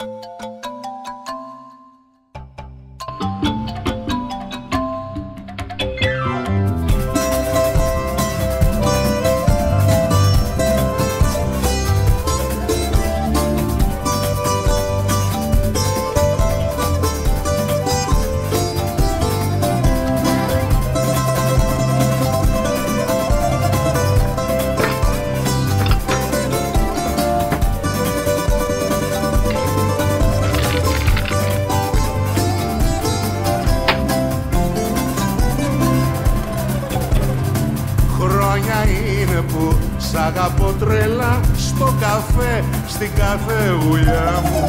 you Σ' αγαπώ τρελά στο καφέ, στην γουλιά μου.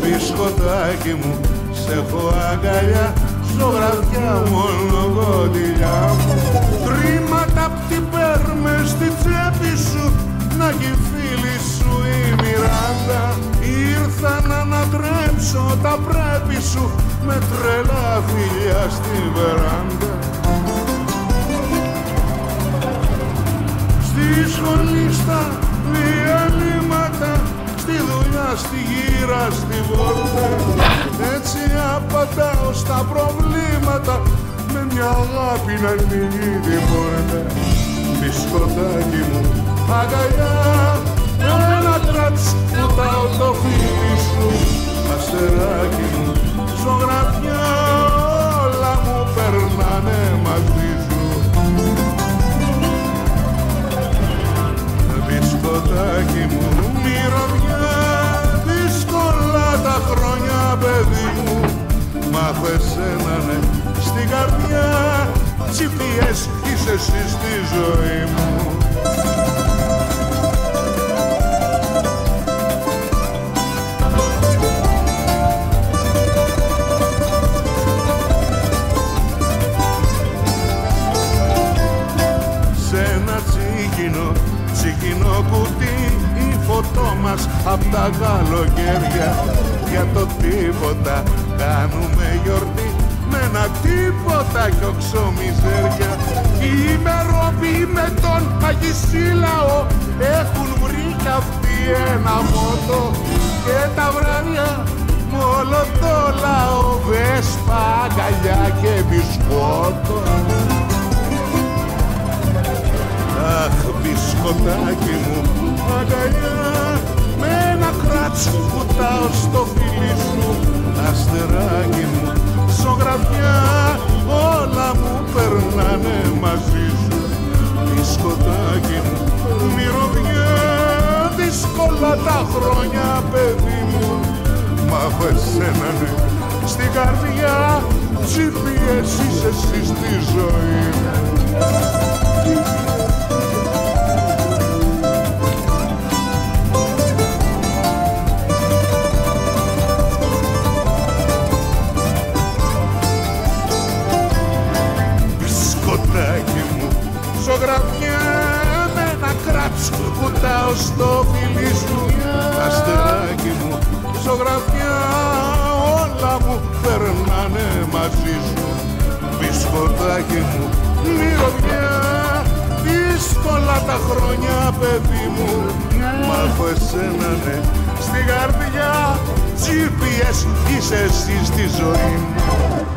Μπισκοτάκι μου, σε έχω αγκαλιά Ζωγραφιά μόνο μου. Τρίματα απ' την πέρμε στη τσέπη σου Να κι φίλη σου η Μιράντα. Ήρθα να ανατρέψω τα πρέπει σου Με τρελά φιλιά στη βεράντα Στη σχολή στα διαλύματα Στη δουλειά, στη γύρα, στη βόλτα. Έτσι απαντάω στα προβλήματα Με μια αγάπη να ανοίγει την πόρτα. Μπισκοτάκι μου, αγκαλιά Ένα κράτς κουτάω το φίλι σου. Αστεράκι GPS είσαι εσύ στη ζωή μου. Τσικινό κουτί η φωτό μας απ' τα καλοκαίρια για το τίποτα κάνουμε γιορτή με ένα τίποτα κι οξό μιζέρια οι ημερόποι με τον Αγισίλαο έχουν βρει κι αυτοί ένα μότο. Και τα βράδια με όλο το λαό βέσπα, αγκαλιά και μπισκότο. Αχ, μπισκοτάκι μου, αγκαλιά με ένα κράτσο κουτάω τα χρόνια παιδί μου. Μα έχω εσένα ναι στην καρδιά GPS είσαι εσύ στη ζωή. Μου ζωγραφιά. με ένα κράτσο κουτάω στο φίλι σου. Αστεράκι μου ζωγραφιά όλα μου περνάνε μαζί σου. Μπισκοτάκι μου μυρωδιά δύσκολα τα χρόνια παιδί μου. Μα έχω εσένα ναι στην καρδιά GPS είσαι εσύ στη ζωή μου